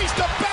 He's the best.